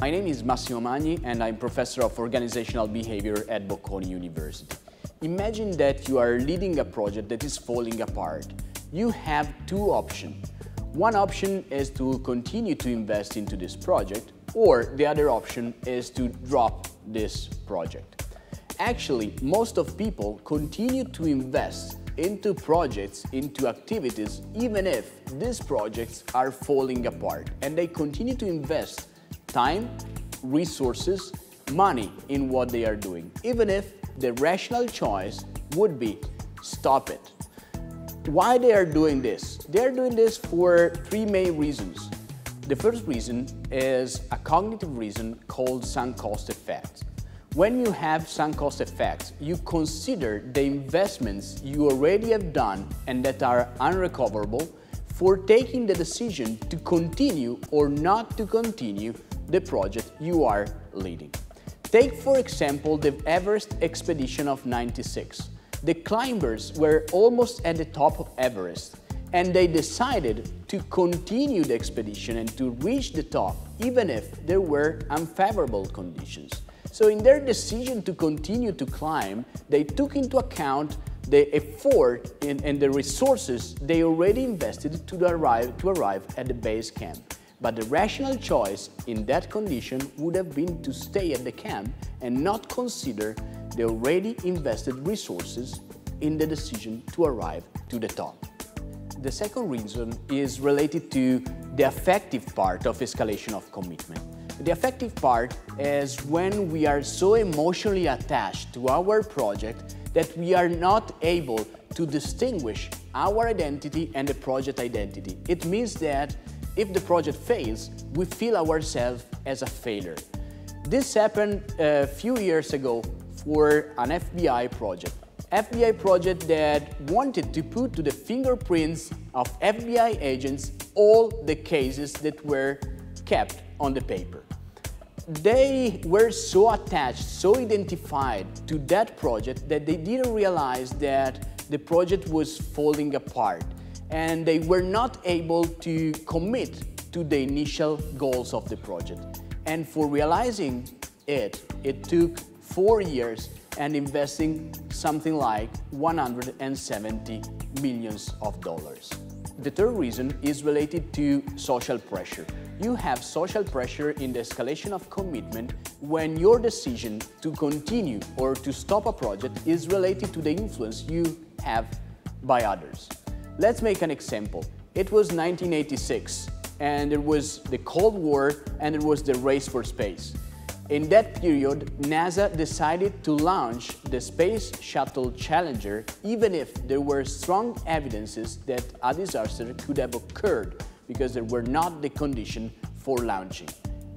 My name is Massimo Magni and I'm professor of organizational behavior at Bocconi University. Imagine that you are leading a project that is falling apart. You have two options. One option is to continue to invest into this project or the other option is to drop this project. Actually, most of people continue to invest into projects, into activities, even if these projects are falling apart and they continue to invest time, resources, money in what they are doing, even if the rational choice would be stop it. Why they are doing this? They are doing this for three main reasons. The first reason is a cognitive reason called sunk cost effect. When you have sunk cost effects, you consider the investments you already have done and that are unrecoverable for taking the decision to continue or not to continue the project you are leading. Take for example the Everest expedition of 96. The climbers were almost at the top of Everest and they decided to continue the expedition and to reach the top even if there were unfavorable conditions. So in their decision to continue to climb, they took into account the effort and the resources they already invested to arrive, to arrive at the base camp. But the rational choice in that condition would have been to stay at the camp and not consider the already invested resources in the decision to arrive to the top. The second reason is related to the affective part of escalation of commitment. The affective part is when we are so emotionally attached to our project that we are not able to distinguish our identity and the project identity. It means that if the project fails, we feel ourselves as a failure. This happened a few years ago for an FBI project. FBI project that wanted to put to the fingerprints of FBI agents all the cases that were kept on the paper. They were so attached, so identified to that project that they didn't realize that the project was falling apart and they were not able to commit to the initial goals of the project. And for realizing it, it took four years and investing something like 170 millions of dollars. The third reason is related to social pressure. You have social pressure in the escalation of commitment when your decision to continue or to stop a project is related to the influence you have by others. Let's make an example. It was 1986 and it was the Cold War and it was the race for space. In that period, NASA decided to launch the Space Shuttle Challenger even if there were strong evidences that a disaster could have occurred because there were not the condition for launching.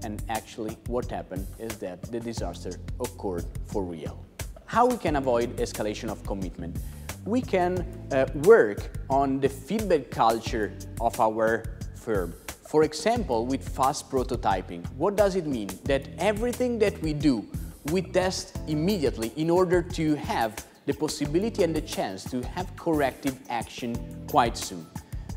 And actually what happened is that the disaster occurred for real. How we can avoid escalation of commitment? We can uh, work on the feedback culture of our firm. For example, with fast prototyping. What does it mean? That everything that we do, we test immediately in order to have the possibility and the chance to have corrective action quite soon.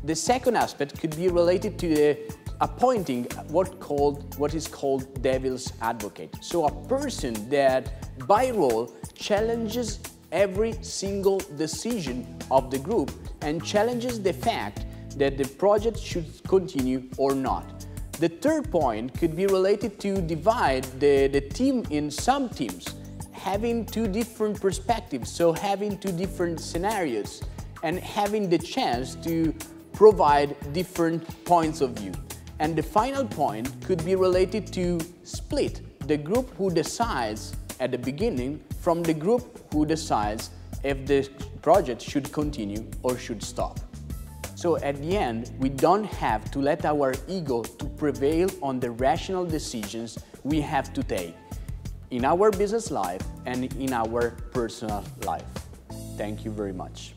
The second aspect could be related to the appointing what, called, what is called devil's advocate. So a person that by role challenges every single decision of the group and challenges the fact that the project should continue or not. The third point could be related to divide the, the team in some teams, having two different perspectives, so having two different scenarios and having the chance to provide different points of view. And the final point could be related to split the group who decides at the beginning from the group who decides if the project should continue or should stop. So at the end, we don't have to let our ego to prevail on the rational decisions we have to take in our business life and in our personal life. Thank you very much.